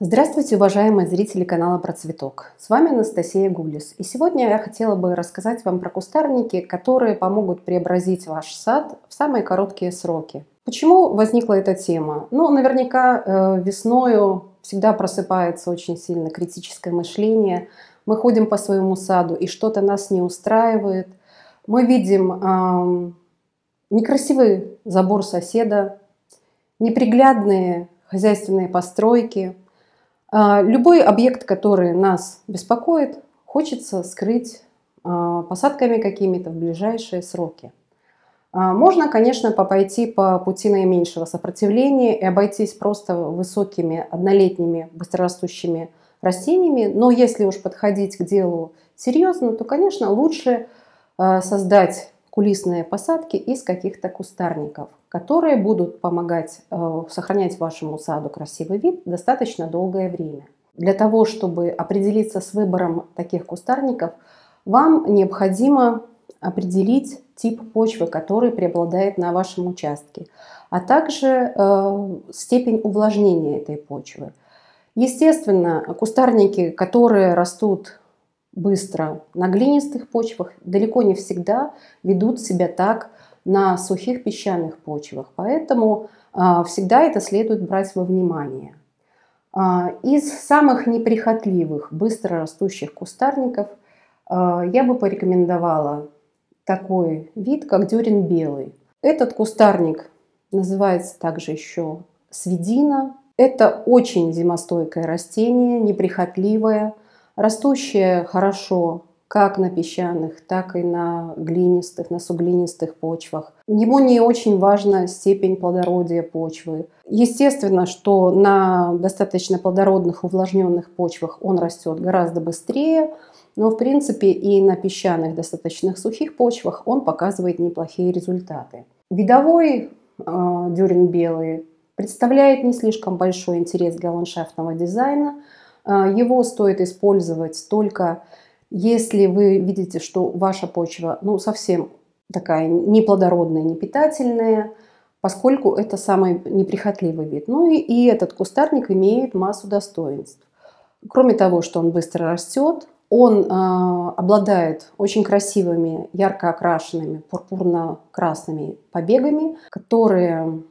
Здравствуйте, уважаемые зрители канала Про Цветок. С вами Анастасия Гулис. И сегодня я хотела бы рассказать вам про кустарники, которые помогут преобразить ваш сад в самые короткие сроки. Почему возникла эта тема? Ну, наверняка э, весною всегда просыпается очень сильно критическое мышление. Мы ходим по своему саду, и что-то нас не устраивает. Мы видим э, некрасивый забор соседа, неприглядные хозяйственные постройки – любой объект, который нас беспокоит, хочется скрыть а, посадками какими-то в ближайшие сроки. А, можно, конечно, пойти по пути наименьшего сопротивления и обойтись просто высокими однолетними быстрорастущими растениями, но если уж подходить к делу серьезно, то, конечно, лучше создать кулисные посадки из каких-то кустарников, которые будут помогать э, сохранять вашему саду красивый вид достаточно долгое время. Для того, чтобы определиться с выбором таких кустарников, вам необходимо определить тип почвы, который преобладает на вашем участке, а также э, степень увлажнения этой почвы. Естественно, кустарники, которые растут быстро на глинистых почвах, далеко не всегда ведут себя так на сухих песчаных почвах. Поэтому а, всегда это следует брать во внимание. А, из самых неприхотливых, быстро растущих кустарников а, я бы порекомендовала такой вид, как дюрин белый. Этот кустарник называется также еще свидина. Это очень зимостойкое растение, неприхотливое – растущее хорошо как на песчаных, так и на глинистых, на суглинистых почвах. Ему не очень важна степень плодородия почвы. Естественно, что на достаточно плодородных увлажненных почвах он растет гораздо быстрее, но в принципе и на песчаных, достаточно сухих почвах он показывает неплохие результаты. Видовой э, дюрин белый представляет не слишком большой интерес для ландшафтного дизайна – а, его стоит использовать только если вы видите, что ваша почва ну, совсем такая неплодородная, непитательная, поскольку это самый неприхотливый вид. Ну и, и этот кустарник имеет массу достоинств. Кроме того, что он быстро растет, он э, обладает очень красивыми, ярко окрашенными, пурпурно-красными побегами, которые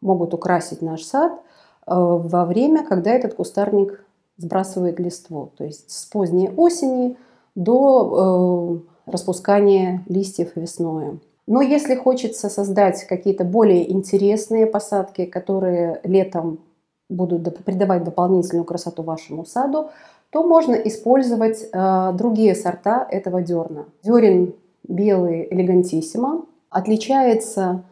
могут украсить наш сад э, во время, когда этот кустарник сбрасывает листву. То есть с поздней осени до э, распускания листьев весною. Но если хочется создать какие-то более интересные посадки, которые летом будут придавать дополнительную красоту вашему саду, то можно использовать э, другие сорта этого дерна. Дерен белый элегантиссимо отличается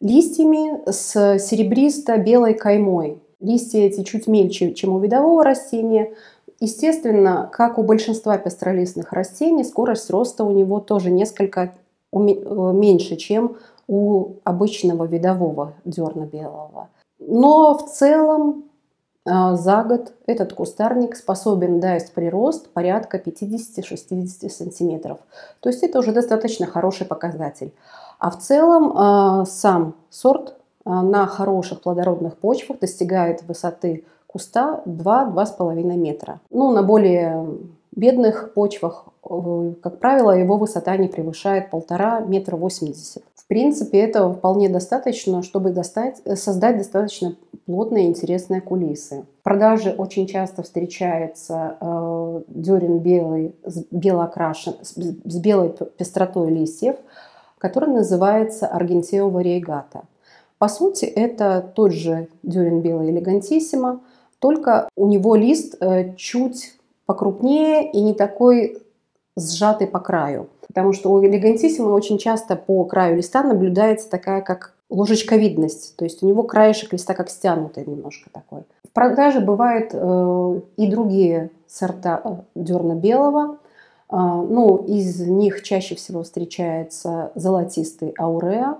листьями с серебристо-белой каймой. Листья эти чуть мельче, чем у видового растения. Естественно, как у большинства пестролистных растений, скорость роста у него тоже несколько э, меньше, чем у обычного видового дерна белого. Но в целом э, за год этот кустарник способен дать прирост порядка 50-60 сантиметров. То есть это уже достаточно хороший показатель. А в целом э, сам сорт на хороших плодородных почвах достигает высоты куста 2-2,5 метра. Ну, на более бедных почвах, э, как правило, его высота не превышает 1,5 метра 80. В принципе, этого вполне достаточно, чтобы достать, э, создать достаточно плотные интересные кулисы. В продаже очень часто встречается э, дюрин белый с, белоокрашен, с, с белой пестротой листьев, который называется аргентео вариегата. По сути, это тот же дюрин белый элегантиссимо, только у него лист э, чуть покрупнее и не такой сжатый по краю. Потому что у элегантиссимо очень часто по краю листа наблюдается такая как ложечковидность. То есть у него краешек листа как стянутый немножко такой. В продаже бывают э, и другие сорта э, дерна белого. Э, ну, из них чаще всего встречается золотистый ауреа,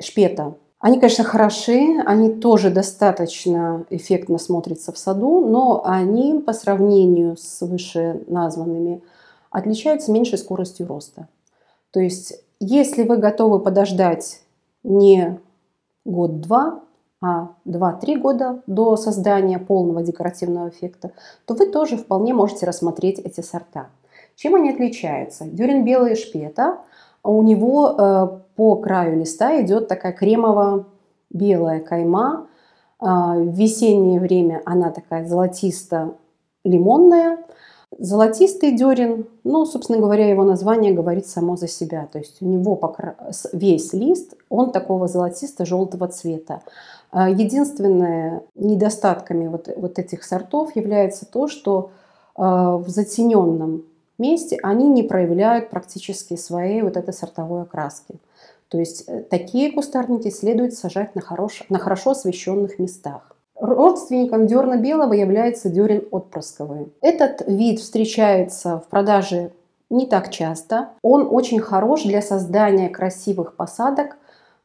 шпета они, конечно, хороши, они тоже достаточно эффектно смотрятся в саду, но они по сравнению с выше названными отличаются меньшей скоростью роста. То есть, если вы готовы подождать не год-два, а 2-3 года до создания полного декоративного эффекта, то вы тоже вполне можете рассмотреть эти сорта. Чем они отличаются? Дюрин белый шпета, у него э, по краю листа идет такая кремово-белая кайма. Э, в весеннее время она такая золотисто-лимонная. Золотистый дюрин, ну, собственно говоря, его название говорит само за себя. То есть у него весь лист, он такого золотисто-желтого цвета. А единственное недостатками вот, вот этих сортов является то, что э, в затененном месте они не проявляют практически своей вот этой сортовой окраски. То есть э, такие кустарники следует сажать на, хорош, на хорошо освещенных местах. Родственником дерна белого является дерен отпрысковый. Этот вид встречается в продаже не так часто. Он очень хорош для создания красивых посадок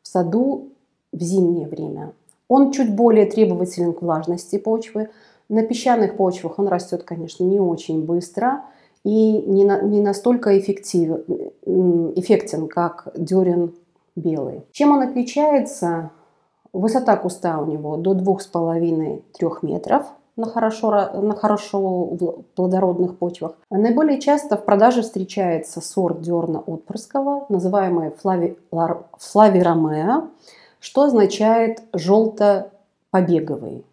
в саду в зимнее время. Он чуть более требователен к влажности почвы. На песчаных почвах он растет, конечно, не очень быстро и не, на, не настолько эффектив, эффектен, как дерен белый. Чем он отличается? Высота куста у него до 2,5-3 метров на хорошо, на хорошо плодородных почвах. Наиболее часто в продаже встречается сорт дерна отпрыского, называемый флави, флави ромео что означает желто-побеговый,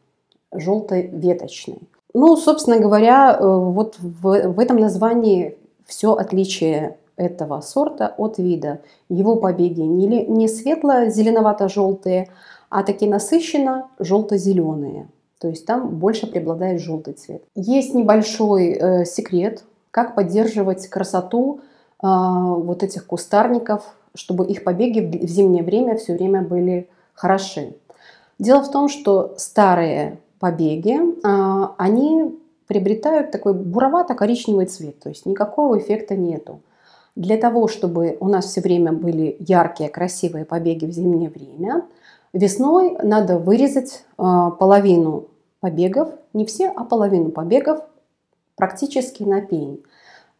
желто-веточный. Ну, собственно говоря, э, вот в, в этом названии все отличие этого сорта от вида. Его побеги не, не светло-зеленовато-желтые, а такие насыщенно желто-зеленые. То есть там больше преобладает желтый цвет. Есть небольшой э, секрет, как поддерживать красоту э, вот этих кустарников чтобы их побеги в зимнее время все время были хороши. Дело в том, что старые побеги, а, они приобретают такой буровато-коричневый цвет, то есть никакого эффекта нету. Для того, чтобы у нас все время были яркие, красивые побеги в зимнее время, весной надо вырезать а, половину побегов, не все, а половину побегов практически на пень.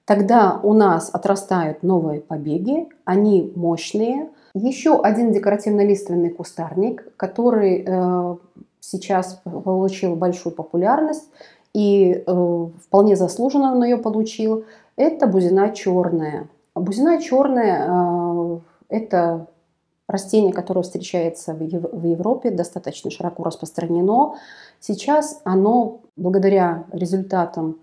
Тогда у нас отрастают новые побеги, они мощные. Еще один декоративно-лиственный кустарник, который э, сейчас получил большую популярность и э, вполне заслуженно он ее получил, это бузина черная. Бузина черная э, – это растение, которое встречается в Европе, достаточно широко распространено. Сейчас оно, благодаря результатам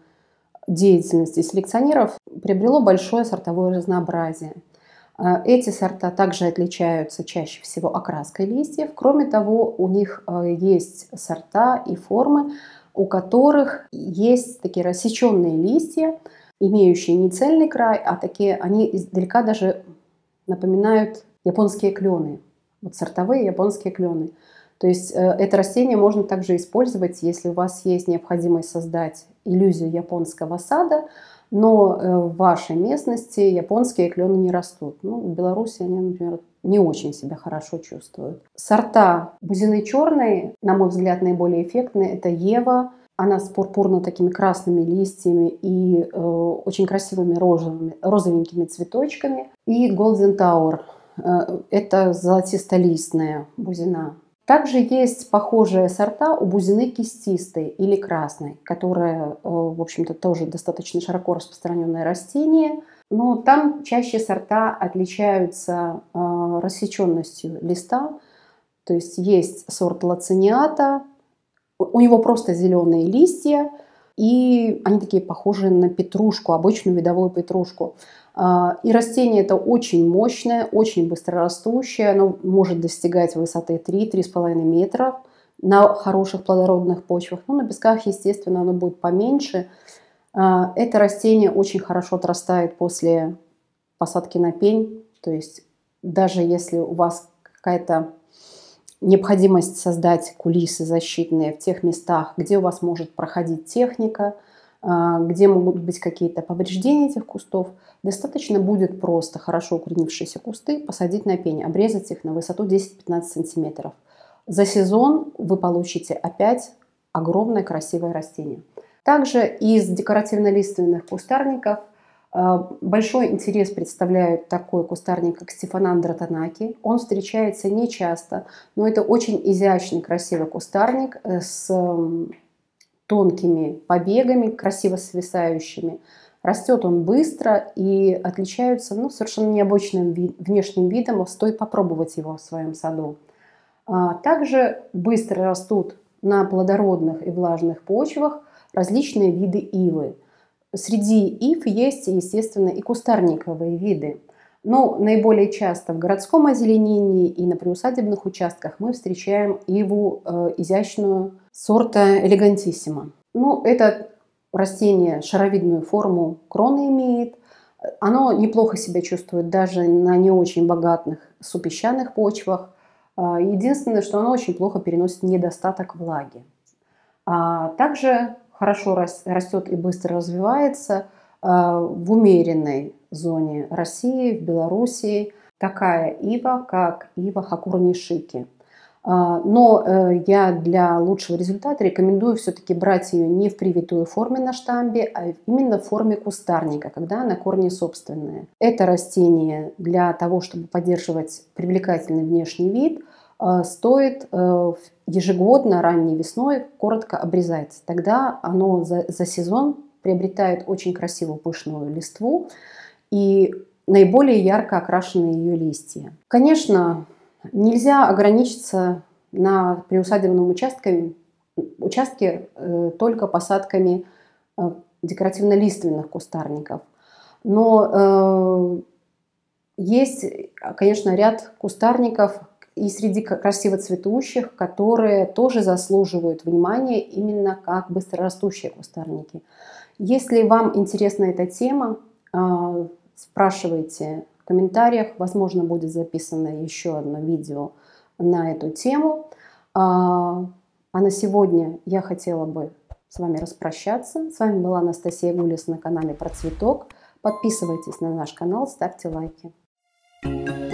деятельности селекционеров приобрело большое сортовое разнообразие. А, эти сорта также отличаются чаще всего окраской листьев. Кроме того, у них а, есть сорта и формы, у которых есть такие рассеченные листья, имеющие не цельный край, а такие, они издалека даже напоминают японские клены. Вот сортовые японские клены. То есть э, это растение можно также использовать, если у вас есть необходимость создать иллюзию японского сада, но э, в вашей местности японские клены не растут. Ну, в Беларуси они, например, не очень себя хорошо чувствуют. Сорта бузины черной, на мой взгляд, наиболее эффектные. Это Ева, она с пурпурно такими красными листьями и э, очень красивыми розовыми, розовенькими цветочками. И Golden Tower. Э, это золотистолистная бузина. Также есть похожие сорта у бузины кистистой или красной, которая, э, в общем-то, тоже достаточно широко распространенное растение. Но там чаще сорта отличаются э, рассеченностью листа. То есть есть сорт лациниата, у него просто зеленые листья, и они такие похожие на петрушку, обычную видовую петрушку. А, и растение это очень мощное, очень быстрорастущее. Оно может достигать высоты 3-3,5 метра на хороших плодородных почвах. Ну, на песках, естественно, оно будет поменьше. А, это растение очень хорошо отрастает после посадки на пень. То есть даже если у вас какая-то необходимость создать кулисы защитные в тех местах, где у вас может проходить техника – где могут быть какие-то повреждения этих кустов, достаточно будет просто хорошо укоренившиеся кусты посадить на пень, обрезать их на высоту 10-15 сантиметров. За сезон вы получите опять огромное красивое растение. Также из декоративно-лиственных кустарников А, большой интерес представляет такой кустарник, как Стефанандра танаки. Он встречается не часто, но это очень изящный, красивый кустарник э, с тонкими побегами, красиво свисающими. Растет он быстро и отличается ну, совершенно необычным ви внешним видом. Стоит попробовать его в своем саду. А, также быстро растут на плодородных и влажных почвах различные виды ивы – Среди ив есть, естественно, и кустарниковые виды. Но наиболее часто в городском озеленении и на приусадебных участках мы встречаем иву э, изящную сорта элегантиссима. Ну, это растение шаровидную форму кроны имеет. Оно неплохо себя чувствует даже на не очень богатых супесчаных почвах. А, единственное, что оно очень плохо переносит недостаток влаги. А также хорошо растет и быстро развивается а, в умеренной зоне России, в Белоруссии, такая ива, как ива хакурнишики. А, но э, я для лучшего результата рекомендую все-таки брать ее не в привитую форме на штамбе, а именно в форме кустарника, когда она корни собственные. Это растение для того, чтобы поддерживать привлекательный внешний вид – Э, стоит э, ежегодно ранней весной коротко обрезать. Тогда оно за, за сезон приобретает очень красивую пышную листву и наиболее ярко окрашенные ее листья. Конечно, нельзя ограничиться на приусадебном участке, участке э, только посадками э, декоративно-лиственных кустарников. Но э, есть, конечно, ряд кустарников, и среди красиво цветущих, которые тоже заслуживают внимания именно как быстрорастущие кустарники. Если вам интересна эта тема, а, спрашивайте комментариях, возможно будет записано еще одно видео на эту тему. А, а на сегодня я хотела бы с вами распрощаться. С вами была Анастасия Гулис на канале Про Цветок. Подписывайтесь на наш канал, ставьте лайки. thank you